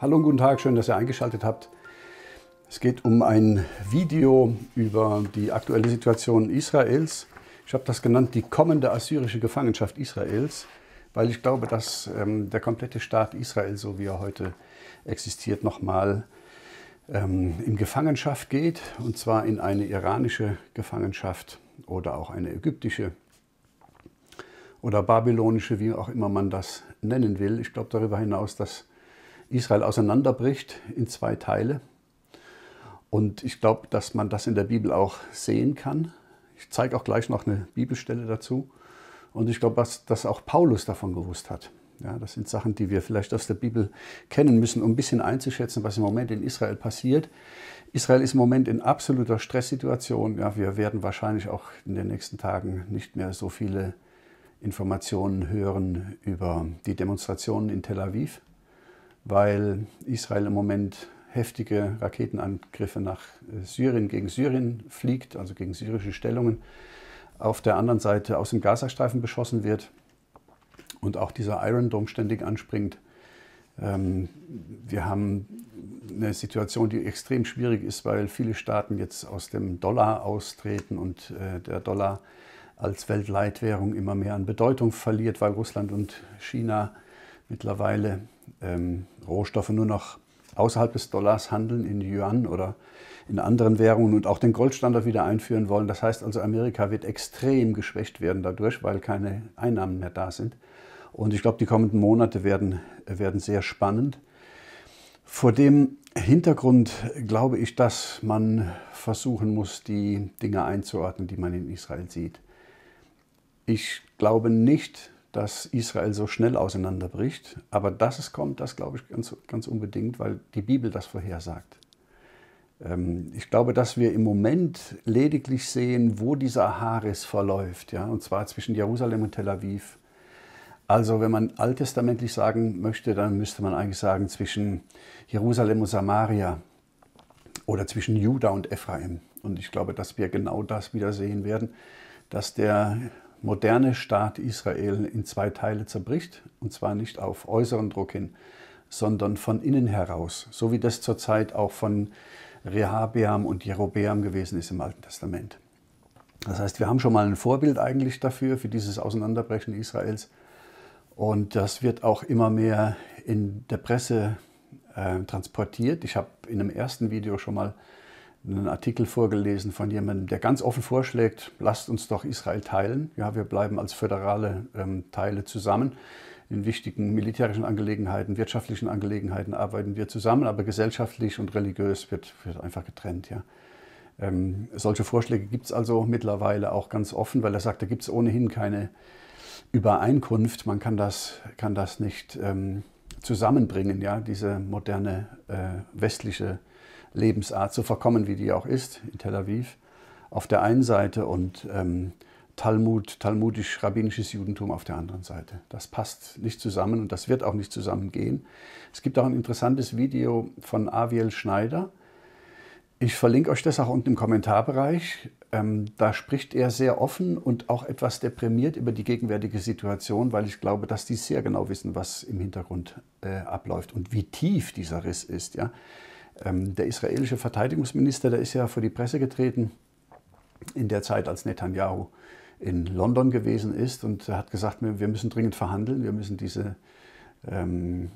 Hallo und guten Tag, schön, dass ihr eingeschaltet habt. Es geht um ein Video über die aktuelle Situation Israels. Ich habe das genannt, die kommende assyrische Gefangenschaft Israels, weil ich glaube, dass ähm, der komplette Staat Israel, so wie er heute existiert, nochmal ähm, in Gefangenschaft geht, und zwar in eine iranische Gefangenschaft oder auch eine ägyptische oder babylonische, wie auch immer man das nennen will. Ich glaube darüber hinaus, dass Israel auseinanderbricht in zwei Teile. Und ich glaube, dass man das in der Bibel auch sehen kann. Ich zeige auch gleich noch eine Bibelstelle dazu. Und ich glaube, dass, dass auch Paulus davon gewusst hat. Ja, das sind Sachen, die wir vielleicht aus der Bibel kennen müssen, um ein bisschen einzuschätzen, was im Moment in Israel passiert. Israel ist im Moment in absoluter Stresssituation. Ja, wir werden wahrscheinlich auch in den nächsten Tagen nicht mehr so viele Informationen hören über die Demonstrationen in Tel Aviv weil Israel im Moment heftige Raketenangriffe nach äh, Syrien gegen Syrien fliegt, also gegen syrische Stellungen. Auf der anderen Seite aus dem Gazastreifen beschossen wird und auch dieser Iron Dome ständig anspringt. Ähm, wir haben eine Situation, die extrem schwierig ist, weil viele Staaten jetzt aus dem Dollar austreten und äh, der Dollar als Weltleitwährung immer mehr an Bedeutung verliert, weil Russland und China mittlerweile ähm, Rohstoffe nur noch außerhalb des Dollars handeln, in Yuan oder in anderen Währungen und auch den Goldstandard wieder einführen wollen. Das heißt also, Amerika wird extrem geschwächt werden dadurch, weil keine Einnahmen mehr da sind. Und ich glaube, die kommenden Monate werden, werden sehr spannend. Vor dem Hintergrund glaube ich, dass man versuchen muss, die Dinge einzuordnen, die man in Israel sieht. Ich glaube nicht, dass Israel so schnell auseinanderbricht. Aber dass es kommt, das glaube ich ganz, ganz unbedingt, weil die Bibel das vorhersagt. Ähm, ich glaube, dass wir im Moment lediglich sehen, wo dieser Haares verläuft, ja, und zwar zwischen Jerusalem und Tel Aviv. Also, wenn man alttestamentlich sagen möchte, dann müsste man eigentlich sagen zwischen Jerusalem und Samaria oder zwischen Juda und Ephraim. Und ich glaube, dass wir genau das wieder sehen werden, dass der moderne Staat Israel in zwei Teile zerbricht, und zwar nicht auf äußeren Druck hin, sondern von innen heraus, so wie das zurzeit auch von Rehabeam und Jerobeam gewesen ist im Alten Testament. Das heißt, wir haben schon mal ein Vorbild eigentlich dafür, für dieses Auseinanderbrechen Israels. Und das wird auch immer mehr in der Presse äh, transportiert. Ich habe in einem ersten Video schon mal einen Artikel vorgelesen von jemandem, der ganz offen vorschlägt, lasst uns doch Israel teilen. Ja, wir bleiben als föderale ähm, Teile zusammen. In wichtigen militärischen Angelegenheiten, wirtschaftlichen Angelegenheiten arbeiten wir zusammen, aber gesellschaftlich und religiös wird, wird einfach getrennt. Ja. Ähm, solche Vorschläge gibt es also mittlerweile auch ganz offen, weil er sagt, da gibt es ohnehin keine Übereinkunft. Man kann das, kann das nicht ähm, zusammenbringen, ja, diese moderne äh, westliche Lebensart, so verkommen wie die auch ist in Tel Aviv, auf der einen Seite und ähm, Talmud, talmudisch-rabbinisches Judentum auf der anderen Seite. Das passt nicht zusammen und das wird auch nicht zusammengehen. Es gibt auch ein interessantes Video von Aviel Schneider. Ich verlinke euch das auch unten im Kommentarbereich. Ähm, da spricht er sehr offen und auch etwas deprimiert über die gegenwärtige Situation, weil ich glaube, dass die sehr genau wissen, was im Hintergrund äh, abläuft und wie tief dieser Riss ist. Ja? Ähm, der israelische Verteidigungsminister, der ist ja vor die Presse getreten in der Zeit, als Netanyahu in London gewesen ist und hat gesagt, wir müssen dringend verhandeln, wir müssen diese, ähm,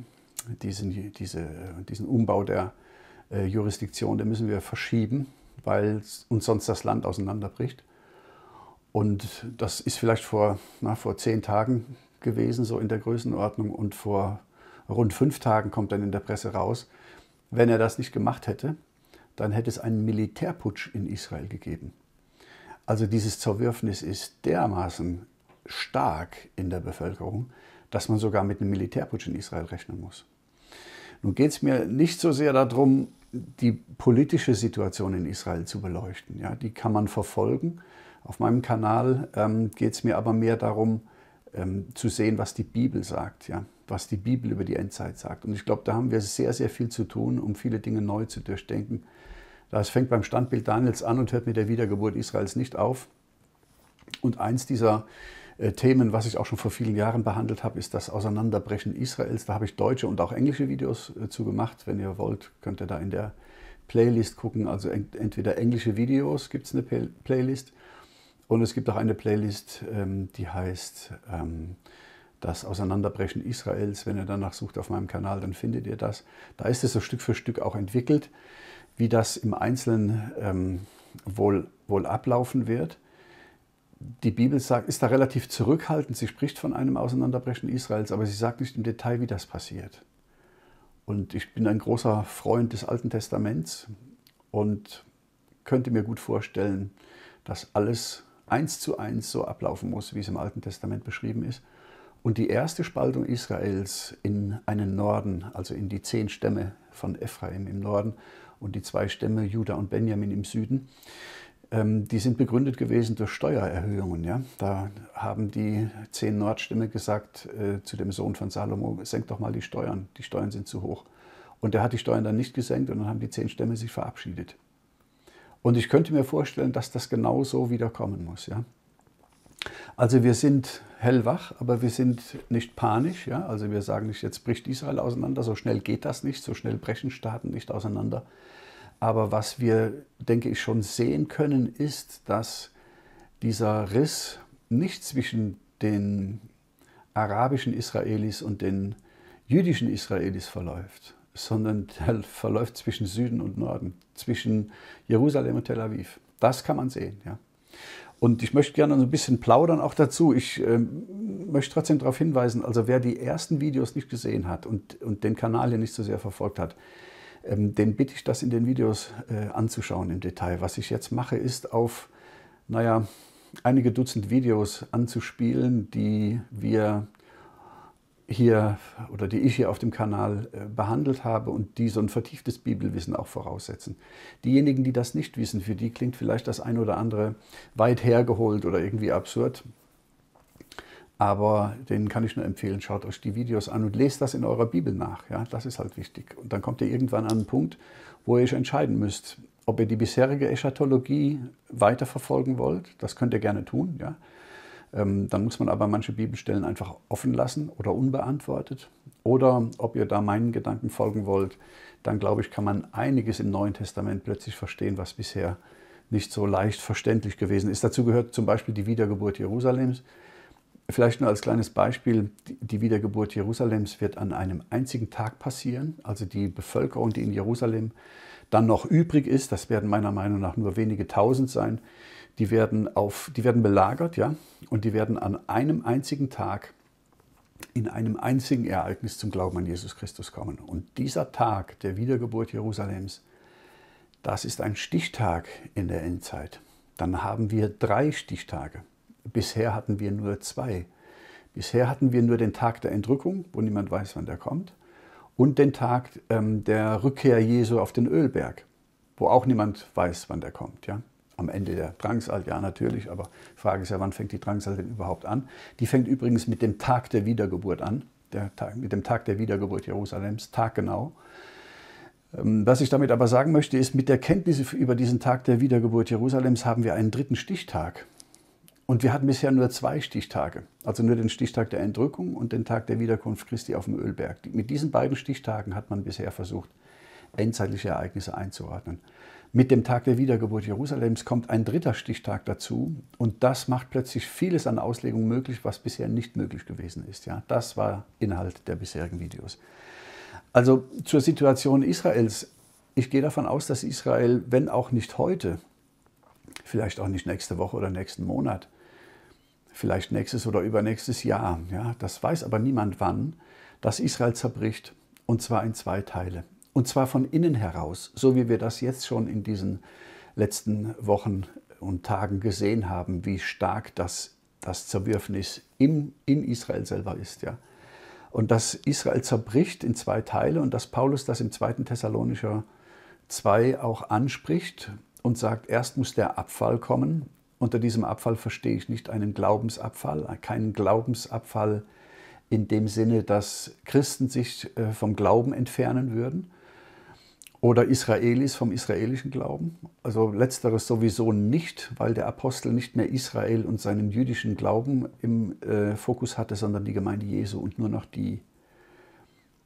diesen, diese, diesen Umbau der äh, Jurisdiktion, den müssen wir verschieben, weil uns sonst das Land auseinanderbricht. Und das ist vielleicht vor, na, vor zehn Tagen gewesen, so in der Größenordnung. Und vor rund fünf Tagen kommt dann in der Presse raus, wenn er das nicht gemacht hätte, dann hätte es einen Militärputsch in Israel gegeben. Also dieses Zerwürfnis ist dermaßen stark in der Bevölkerung, dass man sogar mit einem Militärputsch in Israel rechnen muss. Nun geht es mir nicht so sehr darum, die politische Situation in Israel zu beleuchten. Ja, die kann man verfolgen. Auf meinem Kanal ähm, geht es mir aber mehr darum, ähm, zu sehen, was die Bibel sagt. Ja was die Bibel über die Endzeit sagt. Und ich glaube, da haben wir sehr, sehr viel zu tun, um viele Dinge neu zu durchdenken. Das fängt beim Standbild Daniels an und hört mit der Wiedergeburt Israels nicht auf. Und eins dieser äh, Themen, was ich auch schon vor vielen Jahren behandelt habe, ist das Auseinanderbrechen Israels. Da habe ich deutsche und auch englische Videos äh, zu gemacht. Wenn ihr wollt, könnt ihr da in der Playlist gucken. Also ent entweder englische Videos gibt es eine Play Playlist und es gibt auch eine Playlist, ähm, die heißt ähm, das Auseinanderbrechen Israels. Wenn ihr danach sucht auf meinem Kanal, dann findet ihr das. Da ist es so Stück für Stück auch entwickelt, wie das im Einzelnen ähm, wohl, wohl ablaufen wird. Die Bibel sagt, ist da relativ zurückhaltend. Sie spricht von einem Auseinanderbrechen Israels, aber sie sagt nicht im Detail, wie das passiert. Und ich bin ein großer Freund des Alten Testaments und könnte mir gut vorstellen, dass alles eins zu eins so ablaufen muss, wie es im Alten Testament beschrieben ist. Und die erste Spaltung Israels in einen Norden, also in die zehn Stämme von Ephraim im Norden und die zwei Stämme Juda und Benjamin im Süden, ähm, die sind begründet gewesen durch Steuererhöhungen. Ja? Da haben die zehn Nordstämme gesagt äh, zu dem Sohn von Salomo, senk doch mal die Steuern, die Steuern sind zu hoch. Und er hat die Steuern dann nicht gesenkt und dann haben die zehn Stämme sich verabschiedet. Und ich könnte mir vorstellen, dass das genau so wieder kommen muss. Ja? Also wir sind hellwach, aber wir sind nicht panisch. Ja? Also wir sagen nicht, jetzt bricht Israel auseinander, so schnell geht das nicht, so schnell brechen Staaten nicht auseinander. Aber was wir, denke ich, schon sehen können, ist, dass dieser Riss nicht zwischen den arabischen Israelis und den jüdischen Israelis verläuft, sondern der verläuft zwischen Süden und Norden, zwischen Jerusalem und Tel Aviv. Das kann man sehen. Ja. Und ich möchte gerne ein bisschen plaudern auch dazu. Ich äh, möchte trotzdem darauf hinweisen, also wer die ersten Videos nicht gesehen hat und, und den Kanal hier nicht so sehr verfolgt hat, ähm, den bitte ich, das in den Videos äh, anzuschauen im Detail. Was ich jetzt mache, ist auf, naja, einige Dutzend Videos anzuspielen, die wir hier oder die ich hier auf dem Kanal äh, behandelt habe und die so ein vertieftes Bibelwissen auch voraussetzen. Diejenigen, die das nicht wissen, für die klingt vielleicht das ein oder andere weit hergeholt oder irgendwie absurd. Aber denen kann ich nur empfehlen, schaut euch die Videos an und lest das in eurer Bibel nach. Ja, das ist halt wichtig. Und dann kommt ihr irgendwann an einen Punkt, wo ihr euch entscheiden müsst, ob ihr die bisherige Eschatologie weiterverfolgen wollt. Das könnt ihr gerne tun. Ja. Ähm, dann muss man aber manche Bibelstellen einfach offen lassen oder unbeantwortet. Oder ob ihr da meinen Gedanken folgen wollt, dann glaube ich, kann man einiges im Neuen Testament plötzlich verstehen, was bisher nicht so leicht verständlich gewesen ist. Dazu gehört zum Beispiel die Wiedergeburt Jerusalems. Vielleicht nur als kleines Beispiel, die Wiedergeburt Jerusalems wird an einem einzigen Tag passieren. Also die Bevölkerung, die in Jerusalem dann noch übrig ist, das werden meiner Meinung nach nur wenige tausend sein, die werden, auf, die werden belagert, ja, und die werden an einem einzigen Tag in einem einzigen Ereignis zum Glauben an Jesus Christus kommen. Und dieser Tag der Wiedergeburt Jerusalems, das ist ein Stichtag in der Endzeit. Dann haben wir drei Stichtage. Bisher hatten wir nur zwei. Bisher hatten wir nur den Tag der Entrückung, wo niemand weiß, wann der kommt, und den Tag ähm, der Rückkehr Jesu auf den Ölberg, wo auch niemand weiß, wann der kommt. Ja? Am Ende der Drangsal, ja natürlich, aber die Frage ist ja, wann fängt die Drangsal denn überhaupt an? Die fängt übrigens mit dem Tag der Wiedergeburt an, der Tag, mit dem Tag der Wiedergeburt Jerusalems, taggenau. Ähm, was ich damit aber sagen möchte, ist, mit der Kenntnis über diesen Tag der Wiedergeburt Jerusalems haben wir einen dritten Stichtag. Und wir hatten bisher nur zwei Stichtage, also nur den Stichtag der Entrückung und den Tag der Wiederkunft Christi auf dem Ölberg. Mit diesen beiden Stichtagen hat man bisher versucht, endzeitliche Ereignisse einzuordnen. Mit dem Tag der Wiedergeburt Jerusalems kommt ein dritter Stichtag dazu und das macht plötzlich vieles an Auslegung möglich, was bisher nicht möglich gewesen ist. Ja, das war Inhalt der bisherigen Videos. Also zur Situation Israels. Ich gehe davon aus, dass Israel, wenn auch nicht heute, vielleicht auch nicht nächste Woche oder nächsten Monat, vielleicht nächstes oder übernächstes Jahr, ja, das weiß aber niemand wann, dass Israel zerbricht und zwar in zwei Teile. Und zwar von innen heraus, so wie wir das jetzt schon in diesen letzten Wochen und Tagen gesehen haben, wie stark das, das Zerwürfnis im, in Israel selber ist. Ja. Und dass Israel zerbricht in zwei Teile und dass Paulus das im 2. Thessalonischer 2 auch anspricht und sagt, erst muss der Abfall kommen. Unter diesem Abfall verstehe ich nicht einen Glaubensabfall, keinen Glaubensabfall in dem Sinne, dass Christen sich äh, vom Glauben entfernen würden, oder Israelis vom israelischen Glauben. Also letzteres sowieso nicht, weil der Apostel nicht mehr Israel und seinen jüdischen Glauben im äh, Fokus hatte, sondern die Gemeinde Jesu und nur noch die.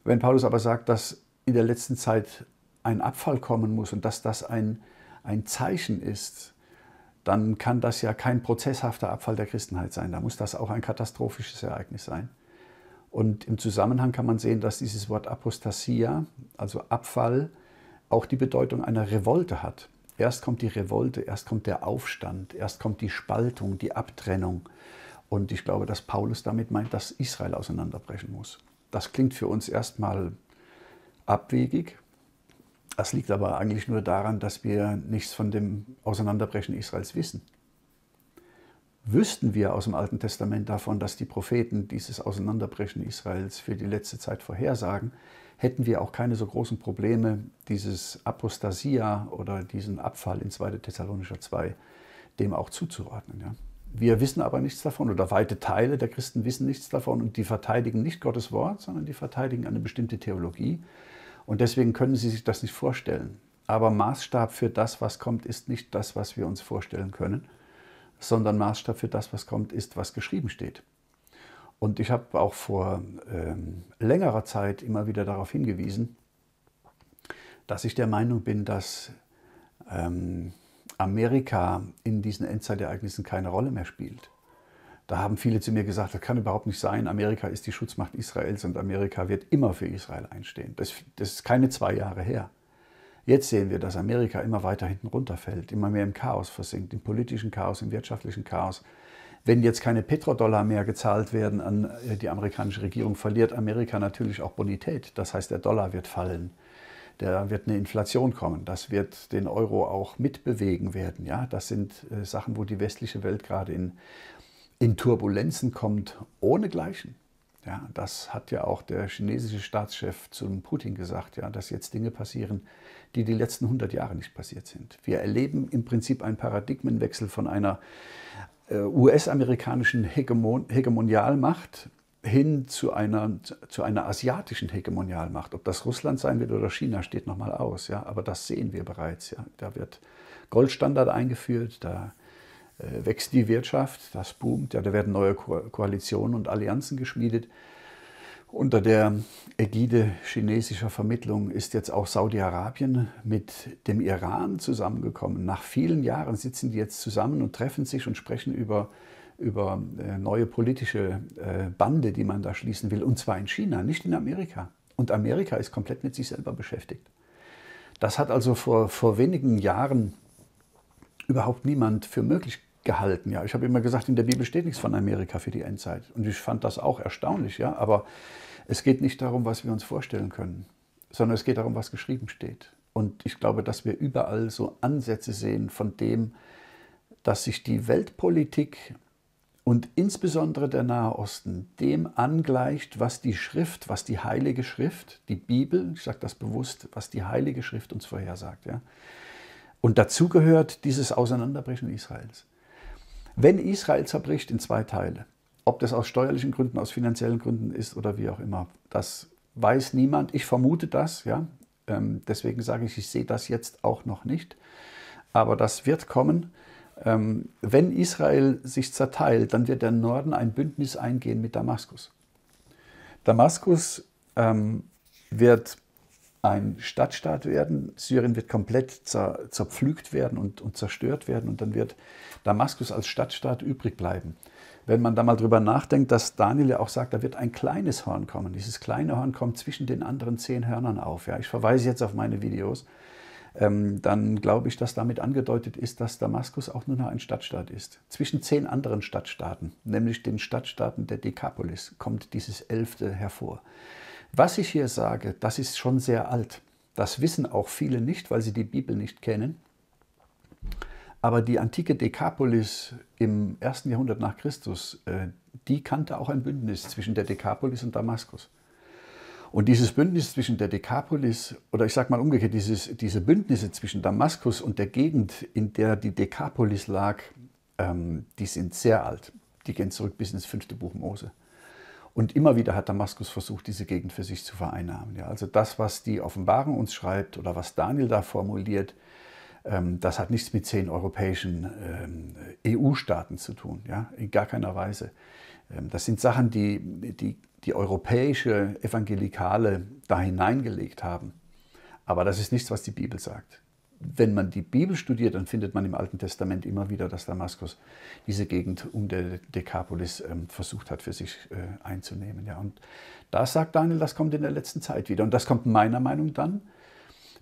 Wenn Paulus aber sagt, dass in der letzten Zeit ein Abfall kommen muss und dass das ein, ein Zeichen ist, dann kann das ja kein prozesshafter Abfall der Christenheit sein. Da muss das auch ein katastrophisches Ereignis sein. Und im Zusammenhang kann man sehen, dass dieses Wort Apostasia, also Abfall, auch die Bedeutung einer Revolte hat. Erst kommt die Revolte, erst kommt der Aufstand, erst kommt die Spaltung, die Abtrennung. Und ich glaube, dass Paulus damit meint, dass Israel auseinanderbrechen muss. Das klingt für uns erstmal abwegig. Das liegt aber eigentlich nur daran, dass wir nichts von dem Auseinanderbrechen Israels wissen. Wüssten wir aus dem Alten Testament davon, dass die Propheten dieses Auseinanderbrechen Israels für die letzte Zeit vorhersagen, hätten wir auch keine so großen Probleme, dieses Apostasia oder diesen Abfall in 2. Thessalonischer 2 dem auch zuzuordnen. Ja. Wir wissen aber nichts davon oder weite Teile der Christen wissen nichts davon und die verteidigen nicht Gottes Wort, sondern die verteidigen eine bestimmte Theologie und deswegen können sie sich das nicht vorstellen. Aber Maßstab für das, was kommt, ist nicht das, was wir uns vorstellen können, sondern Maßstab für das, was kommt, ist, was geschrieben steht. Und ich habe auch vor ähm, längerer Zeit immer wieder darauf hingewiesen, dass ich der Meinung bin, dass ähm, Amerika in diesen Endzeitereignissen keine Rolle mehr spielt. Da haben viele zu mir gesagt, das kann überhaupt nicht sein. Amerika ist die Schutzmacht Israels und Amerika wird immer für Israel einstehen. Das, das ist keine zwei Jahre her. Jetzt sehen wir, dass Amerika immer weiter hinten runterfällt, immer mehr im Chaos versinkt, im politischen Chaos, im wirtschaftlichen Chaos. Wenn jetzt keine Petrodollar mehr gezahlt werden an äh, die amerikanische Regierung, verliert Amerika natürlich auch Bonität. Das heißt, der Dollar wird fallen. Da wird eine Inflation kommen. Das wird den Euro auch mitbewegen werden. Ja, das sind äh, Sachen, wo die westliche Welt gerade in, in Turbulenzen kommt, ohne Gleichen. Ja, das hat ja auch der chinesische Staatschef zum Putin gesagt, ja, dass jetzt Dinge passieren, die die letzten 100 Jahre nicht passiert sind. Wir erleben im Prinzip einen Paradigmenwechsel von einer US-amerikanischen Hegemon Hegemonialmacht hin zu einer, zu einer asiatischen Hegemonialmacht. Ob das Russland sein wird oder China, steht nochmal aus. Ja? Aber das sehen wir bereits. Ja? Da wird Goldstandard eingeführt, da äh, wächst die Wirtschaft, das boomt, ja, da werden neue Ko Koalitionen und Allianzen geschmiedet. Unter der Ägide chinesischer Vermittlung ist jetzt auch Saudi-Arabien mit dem Iran zusammengekommen. Nach vielen Jahren sitzen die jetzt zusammen und treffen sich und sprechen über, über äh, neue politische äh, Bande, die man da schließen will. Und zwar in China, nicht in Amerika. Und Amerika ist komplett mit sich selber beschäftigt. Das hat also vor, vor wenigen Jahren überhaupt niemand für möglich gehalten. Ja, ich habe immer gesagt, in der Bibel steht nichts von Amerika für die Endzeit. Und ich fand das auch erstaunlich. Ja, aber es geht nicht darum, was wir uns vorstellen können, sondern es geht darum, was geschrieben steht. Und ich glaube, dass wir überall so Ansätze sehen von dem, dass sich die Weltpolitik und insbesondere der Nahe Osten dem angleicht, was die Schrift, was die Heilige Schrift, die Bibel, ich sage das bewusst, was die Heilige Schrift uns vorhersagt. Ja? Und dazu gehört dieses Auseinanderbrechen Israels. Wenn Israel zerbricht in zwei Teile, ob das aus steuerlichen Gründen, aus finanziellen Gründen ist oder wie auch immer, das weiß niemand. Ich vermute das, ja. Ähm, deswegen sage ich, ich sehe das jetzt auch noch nicht. Aber das wird kommen. Ähm, wenn Israel sich zerteilt, dann wird der Norden ein Bündnis eingehen mit Damaskus. Damaskus ähm, wird ein Stadtstaat werden. Syrien wird komplett zer, zerpflügt werden und, und, zerstört werden und dann wird Damaskus als Stadtstaat übrig bleiben. Wenn man da mal drüber nachdenkt, dass Daniel ja auch sagt, da wird ein kleines Horn kommen. Dieses kleine Horn kommt zwischen den anderen zehn Hörnern auf. Ja, ich verweise jetzt auf meine Videos. Ähm, dann glaube ich, dass damit angedeutet ist, dass Damaskus auch nur noch ein Stadtstaat ist. Zwischen zehn anderen Stadtstaaten, nämlich den Stadtstaaten der Dekapolis, kommt dieses Elfte hervor. Was ich hier sage, das ist schon sehr alt. Das wissen auch viele nicht, weil sie die Bibel nicht kennen. Aber die antike Dekapolis im ersten Jahrhundert nach Christus, äh, die kannte auch ein Bündnis zwischen der Dekapolis und Damaskus. Und dieses Bündnis zwischen der Dekapolis, oder ich sage mal umgekehrt, dieses, diese Bündnisse zwischen Damaskus und der Gegend, in der die Dekapolis lag, ähm, die sind sehr alt. Die gehen zurück bis ins fünfte Buch Mose. Und immer wieder hat Damaskus versucht, diese Gegend für sich zu vereinnahmen. Ja, also das, was die Offenbarung uns schreibt oder was Daniel da formuliert, ähm, das hat nichts mit zehn europäischen ähm, EU-Staaten zu tun, ja, in gar keiner Weise. Ähm, das sind Sachen, die, die die europäische Evangelikale da hineingelegt haben. Aber das ist nichts, was die Bibel sagt wenn man die Bibel studiert, dann findet man im Alten Testament immer wieder, dass Damaskus diese Gegend um der Dekapolis ähm, versucht hat, für sich äh, einzunehmen. Ja. Und da sagt Daniel, das kommt in der letzten Zeit wieder. Und das kommt meiner Meinung dann,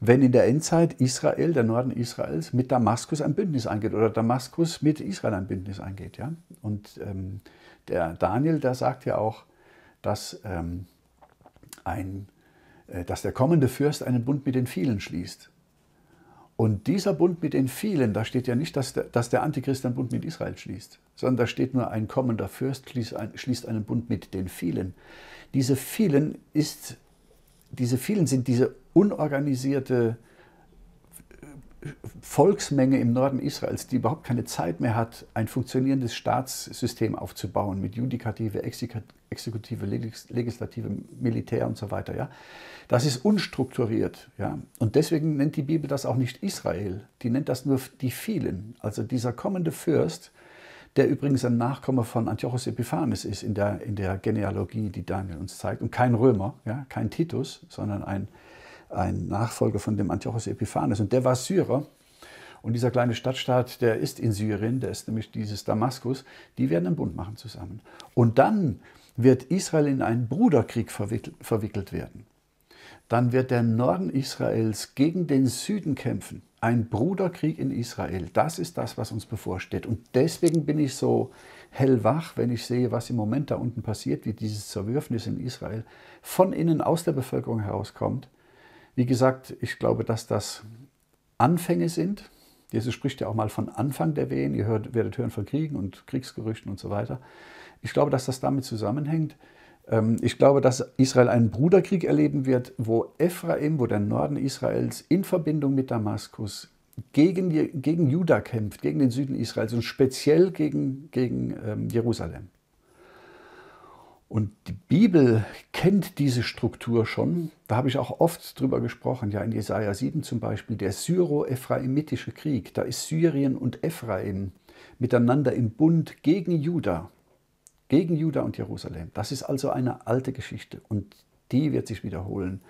wenn in der Endzeit Israel, der Norden Israels, mit Damaskus ein Bündnis eingeht oder Damaskus mit Israel ein Bündnis eingeht. Ja. Und ähm, der Daniel, der sagt ja auch, dass, ähm, ein, äh, dass der kommende Fürst einen Bund mit den vielen schließt. Und dieser Bund mit den vielen, da steht ja nicht, dass der, dass der Antichrist einen Bund mit Israel schließt, sondern da steht nur, ein kommender Fürst schließt, ein, schließt einen Bund mit den vielen. Diese vielen ist, diese vielen sind diese unorganisierte Volksmenge im Norden Israels, die überhaupt keine Zeit mehr hat, ein funktionierendes Staatssystem aufzubauen mit Judikative, Exekutive, Legislative, Militär und so weiter. Ja? Das ist unstrukturiert. Ja? Und deswegen nennt die Bibel das auch nicht Israel. Die nennt das nur die vielen. Also dieser kommende Fürst, der übrigens ein Nachkomme von Antiochus Epiphanes ist in der, in der Genealogie, die Daniel uns zeigt. Und kein Römer, ja? kein Titus, sondern ein ein Nachfolger von dem Antiochus Epiphanes. Und der war Syrer. Und dieser kleine Stadtstaat, der ist in Syrien, der ist nämlich dieses Damaskus, die werden einen Bund machen zusammen. Und dann wird Israel in einen Bruderkrieg verwickelt werden. Dann wird der Norden Israels gegen den Süden kämpfen. Ein Bruderkrieg in Israel. Das ist das, was uns bevorsteht. Und deswegen bin ich so hellwach, wenn ich sehe, was im Moment da unten passiert, wie dieses Zerwürfnis in Israel von innen aus der Bevölkerung herauskommt. Wie gesagt, ich glaube, dass das Anfänge sind. Jesus spricht ja auch mal von Anfang der Wehen. Ihr hört, werdet hören von Kriegen und Kriegsgerüchten und so weiter. Ich glaube, dass das damit zusammenhängt. Ähm, ich glaube, dass Israel einen Bruderkrieg erleben wird, wo Ephraim, wo der Norden Israels in Verbindung mit Damaskus gegen, gegen Juda kämpft, gegen den Süden Israels und speziell gegen, gegen ähm, Jerusalem. Und die Bibel kennt diese Struktur schon. Da habe ich auch oft drüber gesprochen. Ja, in Jesaja 7 zum Beispiel, der syro-ephraimitische Krieg. Da ist Syrien und Ephraim miteinander im Bund gegen Juda. Gegen Juda und Jerusalem. Das ist also eine alte Geschichte und die wird sich wiederholen.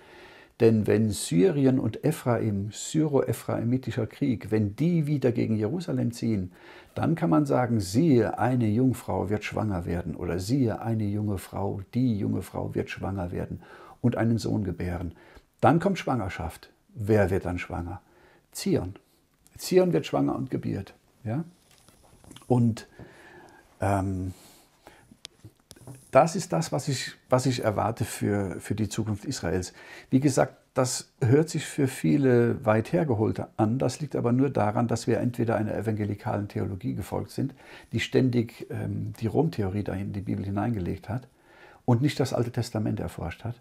Denn wenn Syrien und Ephraim, syro-ephraimitischer Krieg, wenn die wieder gegen Jerusalem ziehen, dann kann man sagen, siehe, eine Jungfrau wird schwanger werden oder siehe, eine junge Frau, die junge Frau wird schwanger werden und einen Sohn gebären. Dann kommt Schwangerschaft. Wer wird dann schwanger? Zion. Zion wird schwanger und gebiert. Ja? Und ähm, das ist das, was ich, was ich erwarte für, für die Zukunft Israels. Wie gesagt, das hört sich für viele weit hergeholt an. Das liegt aber nur daran, dass wir entweder einer evangelikalen Theologie gefolgt sind, die ständig ähm, die Rom-Theorie in die Bibel hineingelegt hat und nicht das Alte Testament erforscht hat.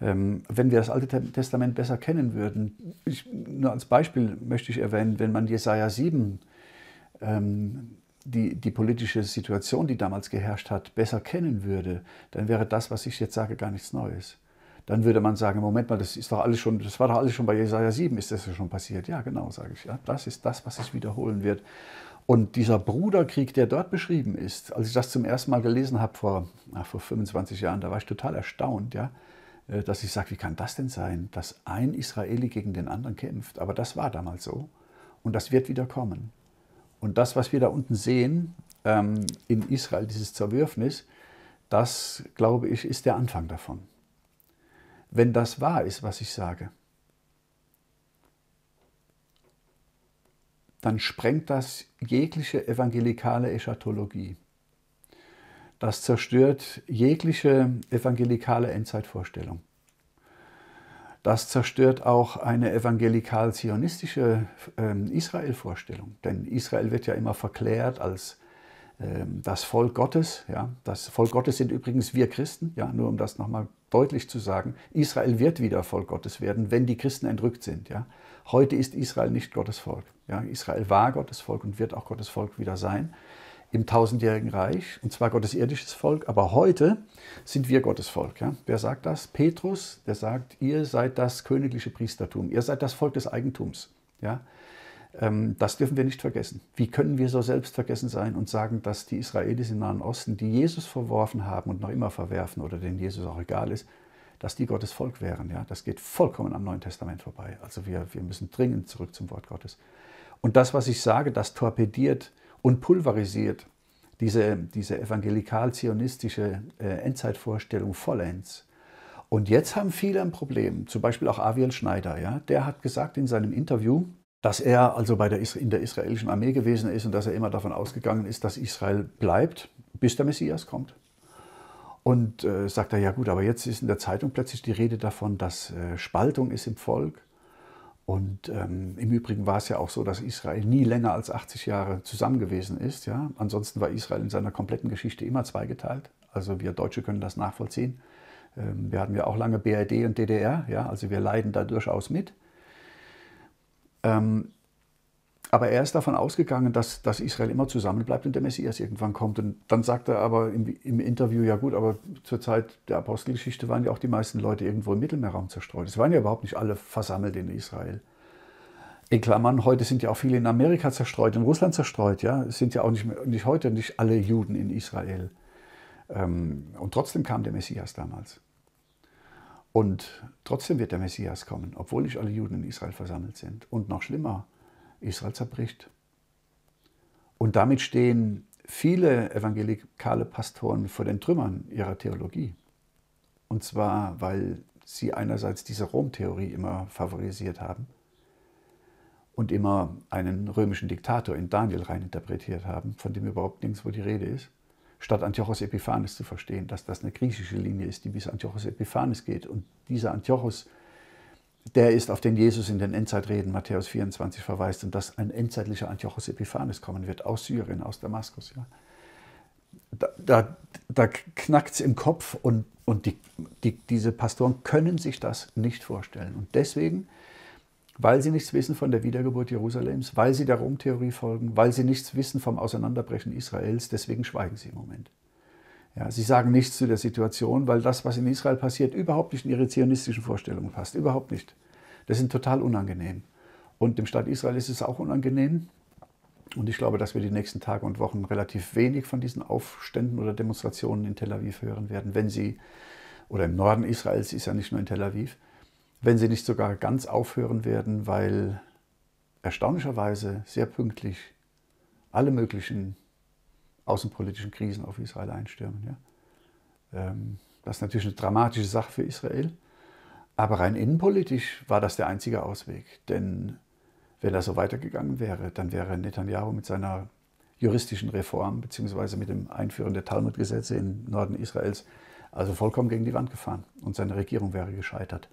Ähm, wenn wir das Alte Testament besser kennen würden, ich, nur als Beispiel möchte ich erwähnen, wenn man Jesaja 7 ähm, die, die politische Situation, die damals geherrscht hat, besser kennen würde, dann wäre das, was ich jetzt sage, gar nichts Neues. Dann würde man sagen, Moment mal, das ist doch alles schon, das war doch alles schon bei Jesaja 7, ist das ja schon passiert. Ja, genau, sage ich. Ja, das ist das, was sich wiederholen wird. Und dieser Bruderkrieg, der dort beschrieben ist, als ich das zum ersten Mal gelesen habe vor, ach, vor 25 Jahren, da war ich total erstaunt, ja, äh, dass ich sage, wie kann das denn sein, dass ein Israeli gegen den anderen kämpft? Aber das war damals so und das wird wieder kommen. Und das, was wir da unten sehen ähm, in Israel, dieses Zerwürfnis, das, glaube ich, ist der Anfang davon. Wenn das wahr ist, was ich sage, dann sprengt das jegliche evangelikale Eschatologie. Das zerstört jegliche evangelikale Endzeitvorstellung. Das zerstört auch eine evangelikal-zionistische äh, Israel-Vorstellung. Denn Israel wird ja immer verklärt als das Volk Gottes. Ja. Das Volk Gottes sind übrigens wir Christen, ja, nur um das nochmal deutlich zu sagen. Israel wird wieder Volk Gottes werden, wenn die Christen entrückt sind. Ja. Heute ist Israel nicht Gottes Volk. Ja. Israel war Gottes Volk und wird auch Gottes Volk wieder sein. im tausendjährigen Reich, und zwar Gottes irdisches Volk, aber heute sind wir Gottes Volk. Ja? Wer sagt das? Petrus, der sagt, ihr seid das königliche Priestertum, ihr seid das Volk des Eigentums. Ja? Ähm, das dürfen wir nicht vergessen. Wie können wir so selbstvergessen sein und sagen, dass die Israelis im Nahen Osten, die Jesus verworfen haben und noch immer verwerfen oder denen Jesus auch egal ist, dass die Gottes Volk wären. Ja? Das geht vollkommen am Neuen Testament vorbei. Also wir, wir müssen dringend zurück zum Wort Gottes. Und das, was ich sage, das torpediert und pulverisiert diese, diese evangelikal-zionistische äh, Endzeitvorstellung vollends. Und jetzt haben viele ein Problem, zum Beispiel auch Aviel Schneider. Ja? Der hat gesagt in seinem Interview, dass er also bei der, in der israelischen Armee gewesen ist und dass er immer davon ausgegangen ist, dass Israel bleibt, bis der Messias kommt. Und äh, sagt er, ja gut, aber jetzt ist in der Zeitung plötzlich die Rede davon, dass äh, Spaltung ist im Volk. Und ähm, im Übrigen war es ja auch so, dass Israel nie länger als 80 Jahre zusammen gewesen ist. Ja? Ansonsten war Israel in seiner kompletten Geschichte immer zweigeteilt. Also wir Deutsche können das nachvollziehen. Ähm, wir hatten ja auch lange BRD und DDR, ja? also wir leiden da durchaus mit. Ähm, aber er ist davon ausgegangen, dass, dass Israel immer zusammenbleibt und der Messias irgendwann kommt. Und dann sagt er aber im, im, Interview, ja gut, aber zur Zeit der Apostelgeschichte waren ja auch die meisten Leute irgendwo im Mittelmeerraum zerstreut. Es waren ja überhaupt nicht alle versammelt in Israel. In Klammern, heute sind ja auch viele in Amerika zerstreut, in Russland zerstreut. Ja? Es sind ja auch nicht, mehr, nicht heute nicht alle Juden in Israel. Ähm, und trotzdem kam der Messias damals. Und trotzdem wird der Messias kommen, obwohl nicht alle Juden in Israel versammelt sind. Und noch schlimmer, Israel zerbricht. Und damit stehen viele evangelikale Pastoren vor den Trümmern ihrer Theologie. Und zwar, weil sie einerseits diese Rom-Theorie immer favorisiert haben und immer einen römischen Diktator in Daniel reininterpretiert haben, von dem überhaupt nirgendwo die Rede ist statt Antiochos Epiphanes zu verstehen, dass das eine griechische Linie ist, die bis Antiochos Epiphanes geht. Und dieser Antiochos, der ist, auf den Jesus in den Endzeitreden Matthäus 24 verweist und dass ein endzeitlicher Antiochos Epiphanes kommen wird aus Syrien, aus Damaskus. Ja. Da, da, da knackt es im Kopf und, und die, die, diese Pastoren können sich das nicht vorstellen. Und deswegen weil sie nichts wissen von der Wiedergeburt Jerusalems, weil sie der Rom-Theorie folgen, weil sie nichts wissen vom Auseinanderbrechen Israels, deswegen schweigen sie im Moment. Ja, sie sagen nichts zu der Situation, weil das, was in Israel passiert, überhaupt nicht in ihre zionistischen Vorstellungen passt. Überhaupt nicht. Das sind total unangenehm. Und dem Staat Israel ist es auch unangenehm. Und ich glaube, dass wir die nächsten Tage und Wochen relativ wenig von diesen Aufständen oder Demonstrationen in Tel Aviv hören werden, wenn sie, oder im Norden Israels ist ja nicht nur in Tel Aviv, wenn sie nicht sogar ganz aufhören werden, weil erstaunlicherweise sehr pünktlich alle möglichen außenpolitischen Krisen auf Israel einstürmen. Ja? Ähm, das ist natürlich eine dramatische Sache für Israel, aber rein innenpolitisch war das der einzige Ausweg. Denn wenn das so weitergegangen wäre, dann wäre Netanyahu mit seiner juristischen Reform bzw. mit dem Einführen der Talmud-Gesetze im Norden Israels also vollkommen gegen die Wand gefahren und seine Regierung wäre gescheitert.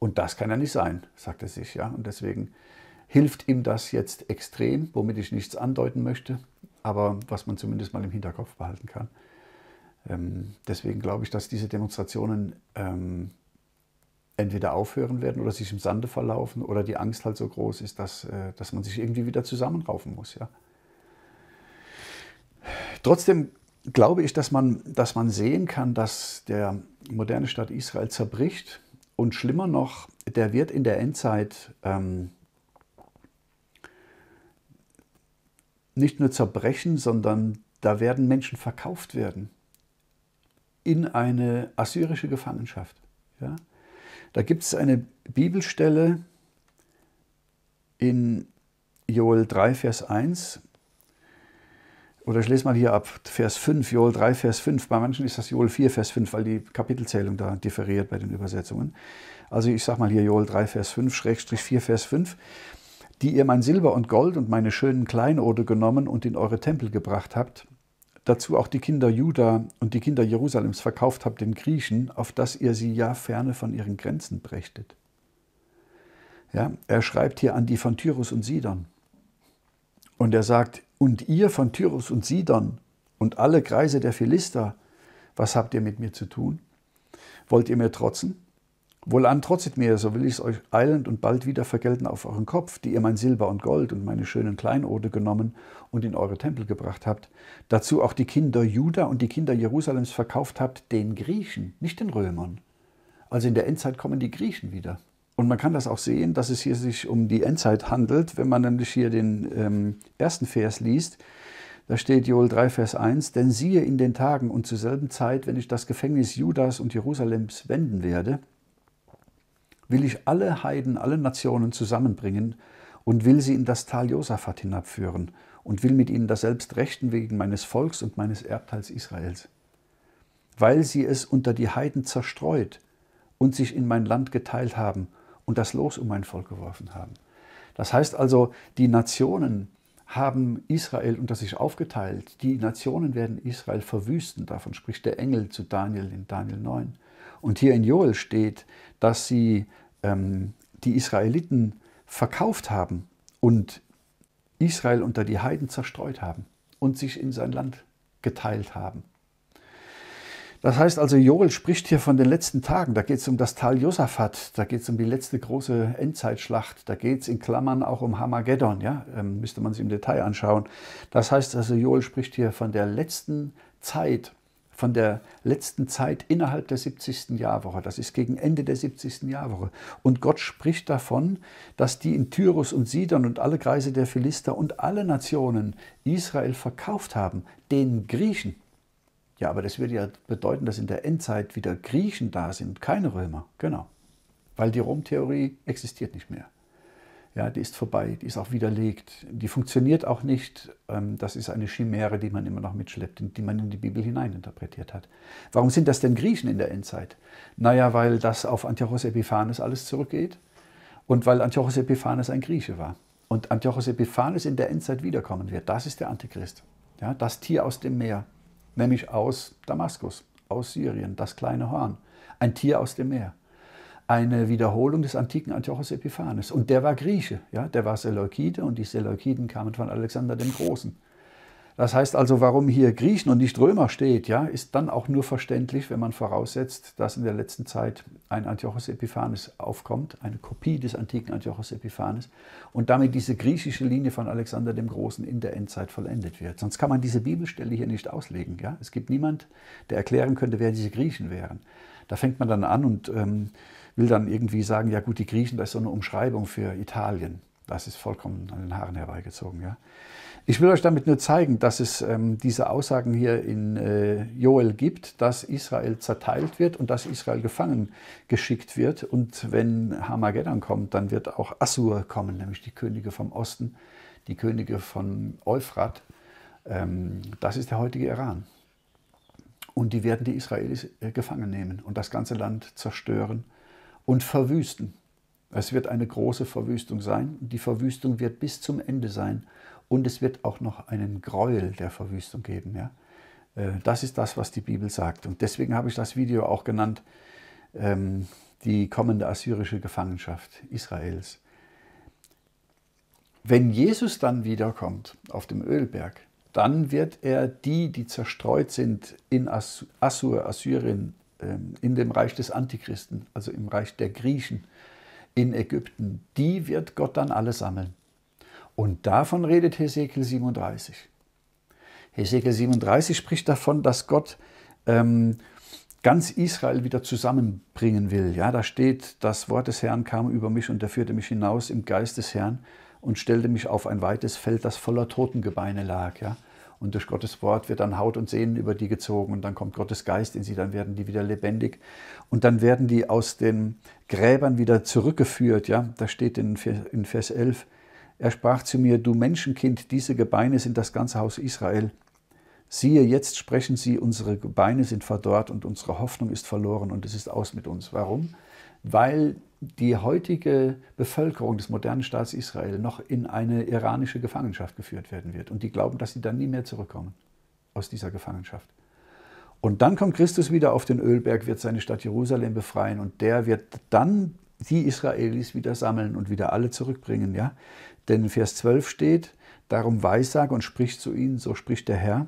Und das kann ja nicht sein, sagt er sich. Ja? Und deswegen hilft ihm das jetzt extrem, womit ich nichts andeuten möchte, aber was man zumindest mal im Hinterkopf behalten kann. Ähm, deswegen glaube ich, dass diese Demonstrationen ähm, entweder aufhören werden oder sich im Sande verlaufen oder die Angst halt so groß ist, dass, äh, dass man sich irgendwie wieder zusammenraufen muss. Ja? Trotzdem glaube ich, dass man, dass man sehen kann, dass der moderne Staat Israel zerbricht und schlimmer noch, der wird in der Endzeit ähm, nicht nur zerbrechen, sondern da werden Menschen verkauft werden in eine assyrische Gefangenschaft. Ja? Da gibt es eine Bibelstelle in Joel 3, Vers 1, oder ich lese mal hier ab Vers 5, Joel 3, Vers 5. Bei manchen ist das Joel 4, Vers 5, weil die Kapitelzählung da differiert bei den Übersetzungen. Also ich sage mal hier Joel 3, Vers 5, Schrägstrich 4, Vers 5. Die ihr mein Silber und Gold und meine schönen Kleinode genommen und in eure Tempel gebracht habt, dazu auch die Kinder Juda und die Kinder Jerusalems verkauft habt den Griechen, auf dass ihr sie ja ferne von ihren Grenzen brächtet. Ja, er schreibt hier an die von Tyrus und Sidon. Und er sagt, und ihr von Tyrus und Sidon und alle Kreise der Philister, was habt ihr mit mir zu tun? Wollt ihr mir trotzen? Wohlan trotzet mir, so will ich es euch eilend und bald wieder vergelten auf euren Kopf, die ihr mein Silber und Gold und meine schönen Kleinode genommen und in eure Tempel gebracht habt. Dazu auch die Kinder Juda und die Kinder Jerusalems verkauft habt, den Griechen, nicht den Römern. Also in der Endzeit kommen die Griechen wieder. Und man kann das auch sehen, dass es hier sich um die Endzeit handelt, wenn man nämlich hier den ähm, ersten Vers liest. Da steht Joel 3, Vers 1, denn siehe in den Tagen und zur selben Zeit, wenn ich das Gefängnis Judas und Jerusalems wenden werde, will ich alle Heiden, alle Nationen zusammenbringen und will sie in das Tal Josaphat hinabführen und will mit ihnen daselbst rechten wegen meines Volks und meines Erbteils Israels. Weil sie es unter die Heiden zerstreut und sich in mein Land geteilt haben und das Los um mein Volk geworfen haben. Das heißt also, die Nationen haben Israel unter sich aufgeteilt. Die Nationen werden Israel verwüsten. Davon spricht der Engel zu Daniel in Daniel 9. Und hier in Joel steht, dass sie ähm, die Israeliten verkauft haben und Israel unter die Heiden zerstreut haben und sich in sein Land geteilt haben. Das heißt also, Joel spricht hier von den letzten Tagen. Da geht es um das Tal Josaphat, da geht es um die letzte große Endzeitschlacht, da geht es in Klammern auch um Hamageddon, ja, ähm, müsste man sich im Detail anschauen. Das heißt also, Joel spricht hier von der letzten Zeit, von der letzten Zeit innerhalb der 70. Jahrwoche. Das ist gegen Ende der 70. Jahrwoche. Und Gott spricht davon, dass die in Tyrus und Sidon und alle Kreise der Philister und alle Nationen Israel verkauft haben, den Griechen. Ja, aber das würde ja bedeuten, dass in der Endzeit wieder Griechen da sind, keine Römer. Genau. Weil die Rom-Theorie existiert nicht mehr ja, die ist vorbei, die ist auch widerlegt, die funktioniert auch nicht. Ähm, das ist eine Chimäre, die man immer noch mitschleppt, die man in die Bibel hineininterpretiert hat. Warum sind das denn Griechen in der Endzeit? Naja, weil das auf Antiochos Epiphanes alles zurückgeht und weil Antiochos Epiphanes ein Grieche war. Und Antiochos Epiphanes in der Endzeit wiederkommen wird. Das ist der Antichrist. Ja, das Tier aus dem Meer, nämlich aus Damaskus, aus Syrien, das kleine Horn. Ein Tier aus dem Meer eine Wiederholung des antiken Antiochos Epiphanes. Und der war Grieche, ja? der war Seleukide und die Seleukiden kamen von Alexander dem Großen. Das heißt also, warum hier Griechen und nicht Römer steht, ja, ist dann auch nur verständlich, wenn man voraussetzt, dass in der letzten Zeit ein Antiochos Epiphanes aufkommt, eine Kopie des antiken Antiochos Epiphanes und damit diese griechische Linie von Alexander dem Großen in der Endzeit vollendet wird. Sonst kann man diese Bibelstelle hier nicht auslegen. Ja? Es gibt niemand, der erklären könnte, wer diese Griechen wären. Da fängt man dann an und ähm, will dann irgendwie sagen, ja gut, die Griechen, das ist so eine Umschreibung für Italien. Das ist vollkommen an den Haaren herbeigezogen. Ja. Ich will euch damit nur zeigen, dass es ähm, diese Aussagen hier in äh, Joel gibt, dass Israel zerteilt wird und dass Israel gefangen geschickt wird. Und wenn Hamageddon kommt, dann wird auch Assur kommen, nämlich die Könige vom Osten, die Könige von Euphrat. Ähm, das ist der heutige Iran. Und die werden die Israelis äh, gefangen nehmen und das ganze Land zerstören und verwüsten. Es wird eine große Verwüstung sein. Die Verwüstung wird bis zum Ende sein. Und es wird auch noch einen Gräuel der Verwüstung geben. Ja? Äh, das ist das, was die Bibel sagt. Und deswegen habe ich das Video auch genannt, ähm, die kommende assyrische Gefangenschaft Israels. Wenn Jesus dann wiederkommt auf dem Ölberg, dann wird er die, die zerstreut sind in Assur, Assyrien, ähm, in dem Reich des Antichristen, also im Reich der Griechen in Ägypten, die wird Gott dann alle sammeln. Und davon redet Hesekiel 37. Hesekiel 37 spricht davon, dass Gott ähm, ganz Israel wieder zusammenbringen will. Ja, da steht, das Wort des Herrn kam über mich und er führte mich hinaus im Geist des Herrn und stellte mich auf ein weites Feld, das voller Totengebeine lag. Ja. Und durch Gottes Wort wird dann Haut und Sehnen über die gezogen und dann kommt Gottes Geist in sie, dann werden die wieder lebendig und dann werden die aus den Gräbern wieder zurückgeführt. Ja, da steht in Vers 11, er sprach zu mir, du Menschenkind, diese Gebeine sind das ganze Haus Israel. Siehe, jetzt sprechen sie, unsere Gebeine sind verdorrt und unsere Hoffnung ist verloren und es ist aus mit uns. Warum? Weil die heutige Bevölkerung des modernen Staats Israel noch in eine iranische Gefangenschaft geführt werden wird. Und die glauben, dass sie dann nie mehr zurückkommen aus dieser Gefangenschaft. Und dann kommt Christus wieder auf den Ölberg, wird seine Stadt Jerusalem befreien und der wird dann die Israelis wieder sammeln und wieder alle zurückbringen. Ja? Denn in Vers 12 steht, darum weissage und spricht zu ihnen, so spricht der Herr,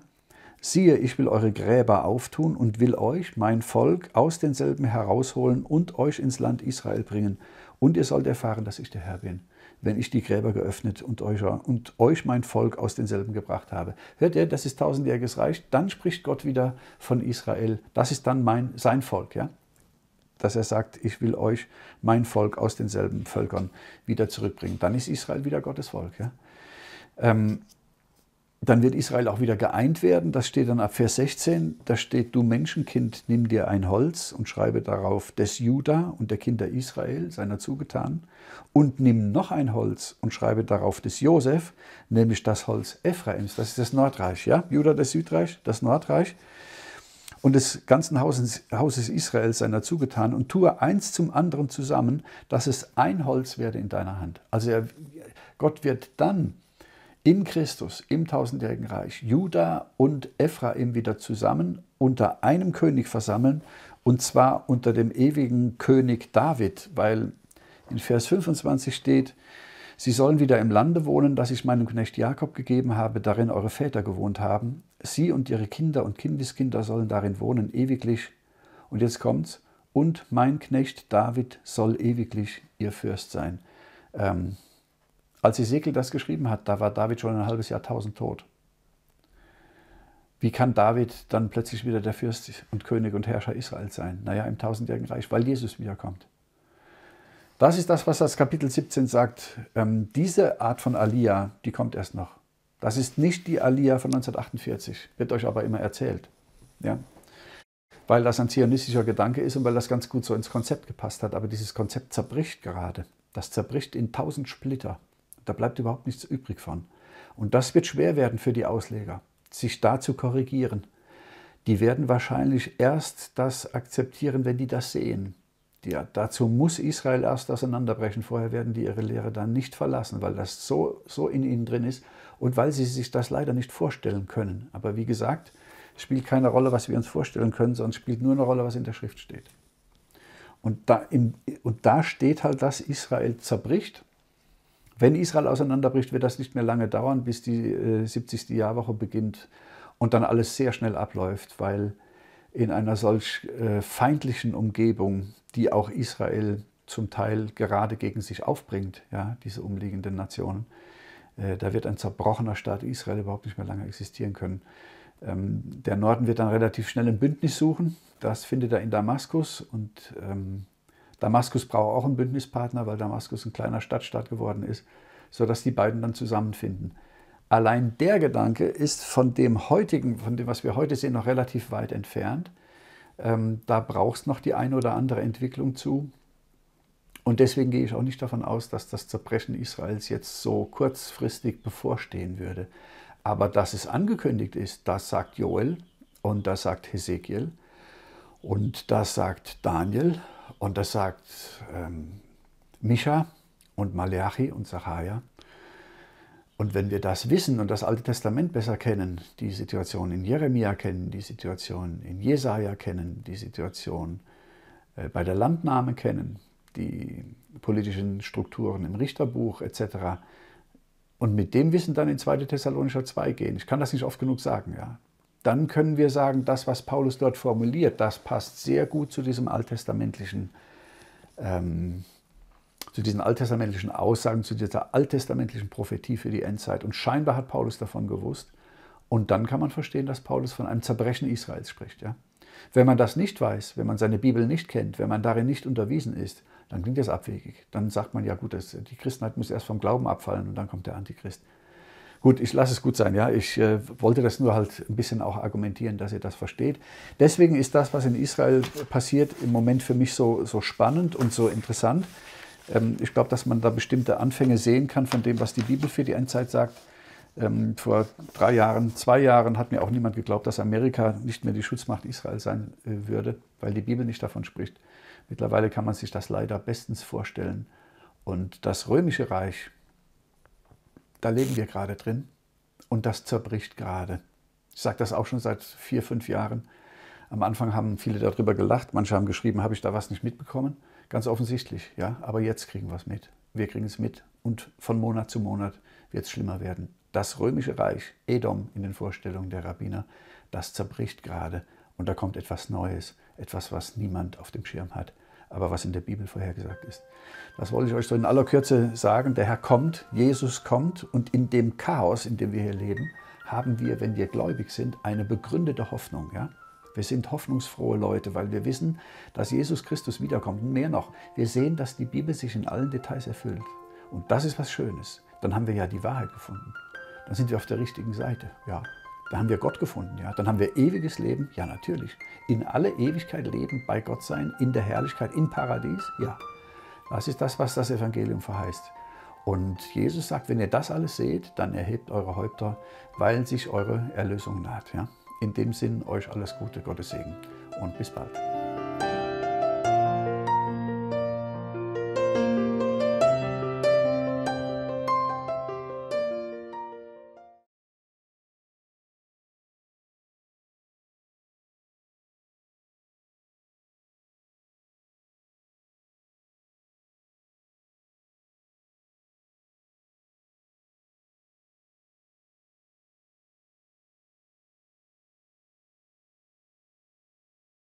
Siehe, ich will eure Gräber auftun und will euch, mein Volk, aus denselben herausholen und euch ins Land Israel bringen. Und ihr sollt erfahren, dass ich der Herr bin, wenn ich die Gräber geöffnet und euch, und euch mein Volk aus denselben gebracht habe. Hört ihr, das ist tausendjähriges Reich. Dann spricht Gott wieder von Israel. Das ist dann mein, sein Volk, ja? Dass er sagt, ich will euch, mein Volk aus denselben Völkern wieder zurückbringen. Dann ist Israel wieder Gottes Volk, ja? Ähm, dann wird Israel auch wieder geeint werden. Das steht dann ab Vers 16. Da steht, du Menschenkind, nimm dir ein Holz und schreibe darauf des Juda und der Kinder Israel, seiner zugetan. Und nimm noch ein Holz und schreibe darauf des Josef, nämlich das Holz Ephraims. Das ist das Nordreich, ja? Juda, das Südreich, das Nordreich. Und des ganzen Hauses, Hauses Israel seiner zugetan und tue eins zum anderen zusammen, dass es ein Holz werde in deiner Hand. Also er, Gott wird dann in Christus, im tausendjährigen Reich, Juda und Ephraim wieder zusammen unter einem König versammeln, und zwar unter dem ewigen König David, weil in Vers 25 steht, Sie sollen wieder im Lande wohnen, das ich meinem Knecht Jakob gegeben habe, darin eure Väter gewohnt haben. Sie und ihre Kinder und Kindeskinder sollen darin wohnen, ewiglich. Und jetzt kommt's. Und mein Knecht David soll ewiglich ihr Fürst sein. Ähm, als Ezekiel das geschrieben hat, da war David schon ein halbes Jahrtausend tot. Wie kann David dann plötzlich wieder der Fürst und König und Herrscher Israels sein? Naja, im tausendjährigen Reich, weil Jesus wiederkommt. Das ist das, was das Kapitel 17 sagt. Ähm, diese Art von Alia, die kommt erst noch. Das ist nicht die Alia von 1948, wird euch aber immer erzählt. Ja? Weil das ein zionistischer Gedanke ist und weil das ganz gut so ins Konzept gepasst hat. Aber dieses Konzept zerbricht gerade. Das zerbricht in tausend Splitter. Da bleibt überhaupt nichts übrig von. Und das wird schwer werden für die Ausleger, sich da zu korrigieren. Die werden wahrscheinlich erst das akzeptieren, wenn die das sehen. Ja, dazu muss Israel erst auseinanderbrechen. Vorher werden die ihre Lehre dann nicht verlassen, weil das so, so in ihnen drin ist und weil sie sich das leider nicht vorstellen können. Aber wie gesagt, es spielt keine Rolle, was wir uns vorstellen können, sondern es spielt nur eine Rolle, was in der Schrift steht. Und da, in, und da steht halt, dass Israel zerbricht wenn Israel auseinanderbricht, wird das nicht mehr lange dauern, bis die äh, 70. Jahrwoche beginnt und dann alles sehr schnell abläuft, weil in einer solch äh, feindlichen Umgebung, die auch Israel zum Teil gerade gegen sich aufbringt, ja, diese umliegenden Nationen, da wird ein zerbrochener Staat Israel überhaupt nicht mehr lange existieren können. Ähm, der Norden wird dann relativ schnell ein Bündnis suchen. Das findet er in Damaskus und ähm, Damaskus braucht auch einen Bündnispartner, weil Damaskus ein kleiner Stadtstaat geworden ist, sodass die beiden dann zusammenfinden. Allein der Gedanke ist von dem heutigen, von dem, was wir heute sehen, noch relativ weit entfernt. Ähm, da brauchst noch die eine oder andere Entwicklung zu. Und deswegen gehe ich auch nicht davon aus, dass das Zerbrechen Israels jetzt so kurzfristig bevorstehen würde. Aber dass es angekündigt ist, das sagt Joel und das sagt Hesekiel und das sagt Daniel und das sagt ähm, Micha und Malachi und Zachariah. Und wenn wir das wissen und das Alte Testament besser kennen, die Situation in Jeremia kennen, die Situation in Jesaja kennen, die Situation äh, bei der Landnahme kennen, die politischen Strukturen im Richterbuch etc. Und mit dem Wissen dann in 2. Thessalonicher 2 gehen. Ich kann das nicht oft genug sagen, ja dann können wir sagen, das, was Paulus dort formuliert, das passt sehr gut zu diesem alttestamentlichen, ähm, zu diesen alttestamentlichen Aussagen, zu dieser alttestamentlichen Prophetie für die Endzeit. Und scheinbar hat Paulus davon gewusst. Und dann kann man verstehen, dass Paulus von einem Zerbrechen Israels spricht. Ja? Wenn man das nicht weiß, wenn man seine Bibel nicht kennt, wenn man darin nicht unterwiesen ist, dann klingt das abwegig. Dann sagt man ja gut, das, die Christenheit muss erst vom Glauben abfallen und dann kommt der Antichrist. Gut, ich lasse es gut sein. Ja, ich äh, wollte das nur halt ein bisschen auch argumentieren, dass ihr das versteht. Deswegen ist das, was in Israel passiert, im Moment für mich so, so spannend und so interessant. Ähm, ich glaube, dass man da bestimmte Anfänge sehen kann von dem, was die Bibel für die Endzeit sagt. Ähm, vor drei Jahren, zwei Jahren hat mir auch niemand geglaubt, dass Amerika nicht mehr die Schutzmacht Israel sein äh, würde, weil die Bibel nicht davon spricht. Mittlerweile kann man sich das leider bestens vorstellen. Und das römische Reich, da leben wir gerade drin und das zerbricht gerade. Ich sage das auch schon seit vier, fünf Jahren. Am Anfang haben viele darüber gelacht, manche haben geschrieben, habe ich da was nicht mitbekommen? Ganz offensichtlich, ja, aber jetzt kriegen wir es mit. Wir kriegen es mit und von Monat zu Monat wird es schlimmer werden. Das römische Reich, Edom in den Vorstellungen der Rabbiner, das zerbricht gerade und da kommt etwas Neues, etwas, was niemand auf dem Schirm hat, aber was in der Bibel vorhergesagt ist. Das wollte ich euch so in aller Kürze sagen. Der Herr kommt, Jesus kommt und in dem Chaos, in dem wir hier leben, haben wir, wenn wir gläubig sind, eine begründete Hoffnung. Ja? Wir sind hoffnungsfrohe Leute, weil wir wissen, dass Jesus Christus wiederkommt. Und mehr noch, wir sehen, dass die Bibel sich in allen Details erfüllt. Und das ist was Schönes. Dann haben wir ja die Wahrheit gefunden. Dann sind wir auf der richtigen Seite. Ja, da haben wir Gott gefunden. Ja, dann haben wir ewiges Leben. Ja, natürlich. In alle Ewigkeit leben, bei Gott sein, in der Herrlichkeit, im Paradies. Ja, das ist das, was das Evangelium verheißt. Und Jesus sagt, wenn ihr das alles seht, dann erhebt eure Häupter, weil sich eure Erlösung naht. Ja? In dem Sinn euch alles Gute, Gottes Segen und bis bald.